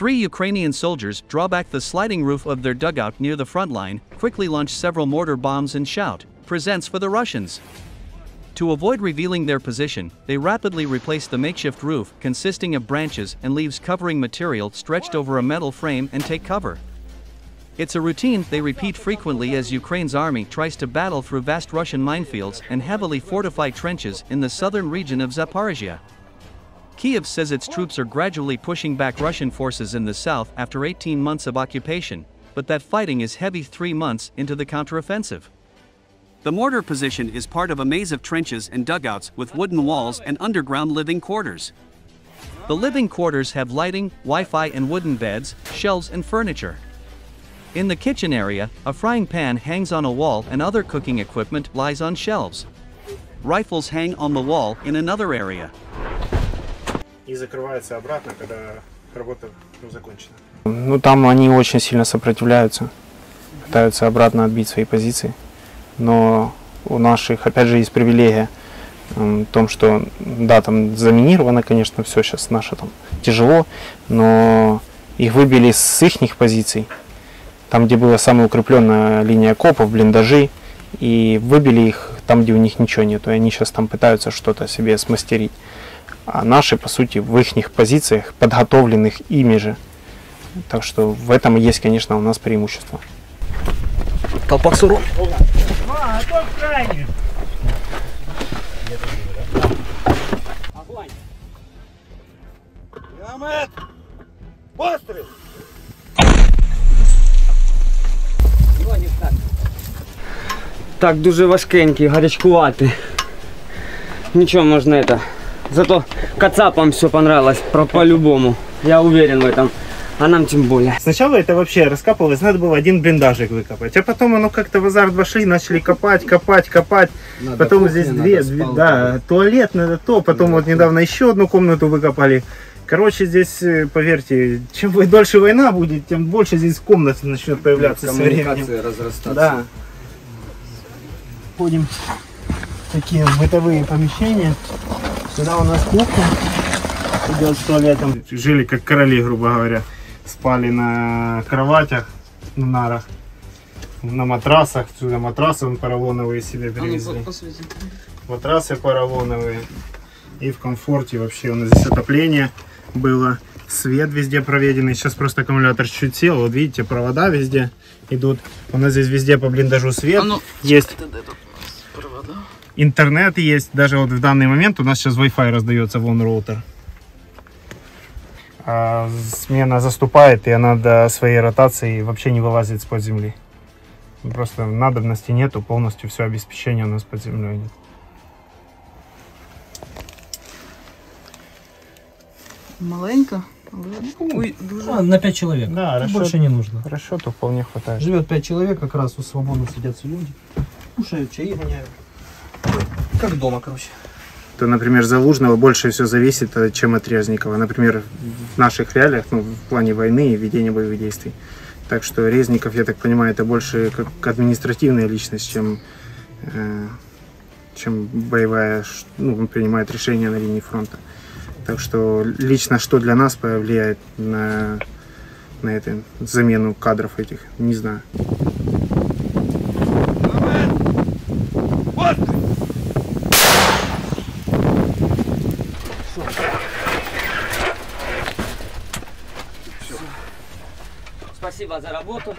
Three Ukrainian soldiers draw back the sliding roof of their dugout near the front line, quickly launch several mortar bombs and shout, Presents for the Russians! To avoid revealing their position, they rapidly replace the makeshift roof, consisting of branches and leaves covering material stretched over a metal frame and take cover. It's a routine they repeat frequently as Ukraine's army tries to battle through vast Russian minefields and heavily fortified trenches in the southern region of Zaporizhia. Kiev says its troops are gradually pushing back Russian forces in the south after 18 months of occupation, but that fighting is heavy three months into the counteroffensive. The mortar position is part of a maze of trenches and dugouts with wooden walls and underground living quarters. The living quarters have lighting, Wi Fi, and wooden beds, shelves, and furniture. In the kitchen area, a frying pan hangs on a wall and other cooking equipment lies on shelves. Rifles hang on the wall in another area. И закрывается обратно, когда работа ну, закончена. Ну там они очень сильно сопротивляются, пытаются обратно отбить свои позиции. Но у наших, опять же, есть привилегия в том, что, да, там заминировано, конечно, все сейчас наше там тяжело, но их выбили с их позиций, там, где была самая укрепленная линия копов, блиндажи, и выбили их там, где у них ничего нету, и они сейчас там пытаются что-то себе смастерить. А наши, по сути, в их позициях, подготовленных ими же. Так что в этом есть, конечно, у нас преимущество. Колпак суров. Так, дуже важкенький, гарячкуватий. Нічого можна это. Зато кацапам все понравилось, про по-любому. Я уверен в этом. А нам тем более. Сначала это вообще раскапывалось, надо было один блиндажик выкопать. А потом оно как-то в азарт вошли, начали копать, копать, копать. потом здесь две, две- да, туалет надо то, потом вот недавно еще одну комнату выкопали. Короче, здесь, э, поверьте, чем дольше война будет, тем больше здесь комнат начнет появляться со временем. разрастаться. Да. Входим в такие бытовые помещения. Сюда у нас кухня идет с туалетом. Жили как короли, грубо говоря. Спали на кроватях, на нарах, на матрасах. Сюда матрасы вон поролоновые себе привезли. Матрасы поролоновые. И в комфорте вообще у нас здесь отопление было. Свет везде проведенный. Сейчас просто аккумулятор чуть сел. Вот видите, провода везде идут. У нас здесь везде по блиндажу свет есть. Интернет есть. Даже вот в данный момент у нас сейчас Wi-Fi раздается вон роутер. А смена заступает, и она до своей ротации вообще не вылазит из-под земли. Просто надобности нету, полностью все обеспечение у нас под землей идет. Маленько, але ой. А, на 5 человек. Да, расчет, Больше не нужно. расчету вполне хватает. Живет 5 человек, как раз у свободно садятся люди. Кушают, чаи гоняют. Как дома, короче. то, например, Залужного больше все зависит, э, чем от Резникова. Например, в наших реалиях, ну, в плане войны и ведения боевых действий. Так что Резников, я так понимаю, это больше как административная личность, чем, э, чем боевая, ну, он принимает решения на линии фронта. Так что лично что для нас повлияет на, на эту замену кадров этих, не знаю. Спасибо за работу.